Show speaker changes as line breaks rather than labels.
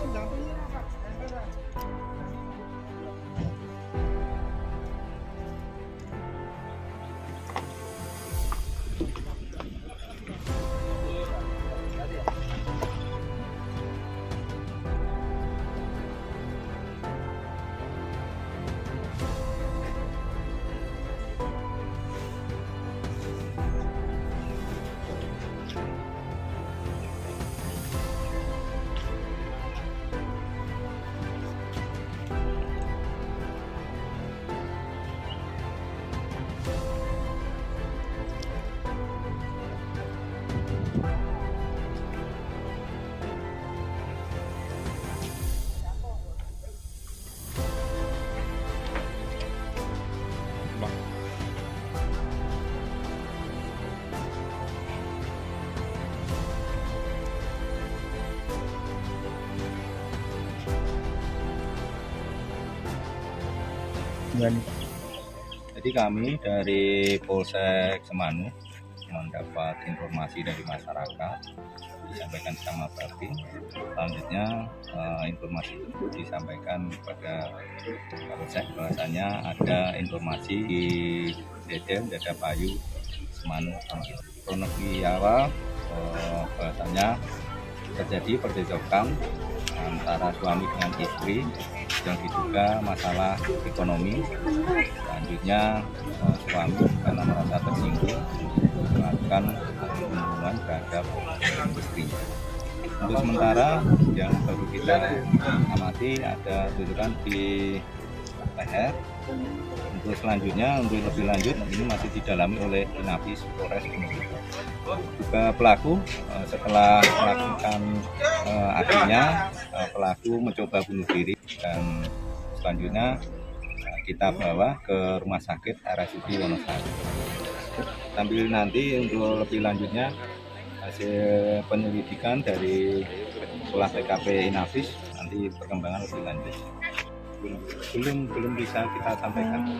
这两个一样的全是 Bang.
Iya, Jadi kami dari Polsek Semanu mendapat informasi dari masyarakat disampaikan sama Bapi. Selanjutnya eh, informasi itu disampaikan kepada Polsek bahwasanya ada informasi di Deden Dada Payu Semanu. Kronologi awal eh, bahwasanya terjadi percekcokan antara suami dengan istri yang diduga masalah ekonomi selanjutnya eh, suami karena merasa tersinggung melakukan terhadap istrinya untuk sementara yang baru kita amati ada tujukan di leher. Untuk selanjutnya untuk lebih lanjut ini masih didalami oleh Inafis Polres Gunung juga pelaku eh, setelah melakukan eh, aksinya eh, pelaku mencoba bunuh diri dan selanjutnya kita bawa ke rumah sakit RSUD Wonosari sambil nanti untuk lebih lanjutnya hasil penyelidikan dari olah TKP Inafis nanti perkembangan lebih lanjut. Belum belum bisa kita sampaikan